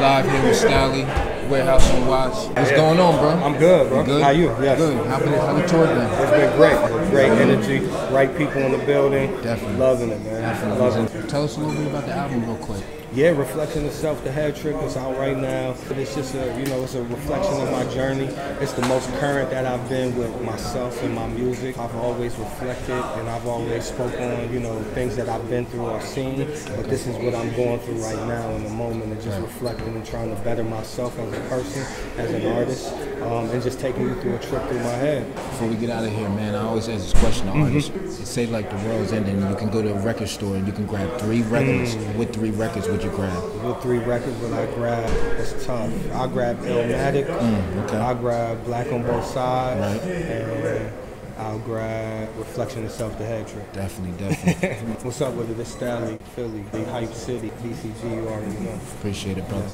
Live here with Stalley, Warehouse on Watts. What's Yeah. going on, bro? I'm good, bro. You good? How you? Yes. Good. How been how the tour been? It's been great. Great energy. Right people in the building. Definitely. Loving it, man. Definitely. Loving it. Tell us a little bit about the album real quick. Yeah, reflection of self. The head trip is out right now. It's just a, you know, it's a reflection of my journey. It's the most current that I've been with myself and my music. I've always reflected and I've always spoken on, you know, things that I've been through or seen. But this is what I'm going through right now in the moment, and just reflecting and trying to better myself as a person, as an artist, um, and just taking you through a trip through my head. Before we get out of here, man, I always ask this question to artists. Say like the world's ending, you can go to a record store and you can grab three records. with three records would you grab? With three records, what I grab, it's tough. I grab Illmatic, mm, okay. I grab Black on Both Sides, Right. and I'll grab Reflection of Self, the head trip. Definitely, definitely. What's up with it? It's Stalley, Philly, the Hype City, BCG, you already know. Appreciate it, brother.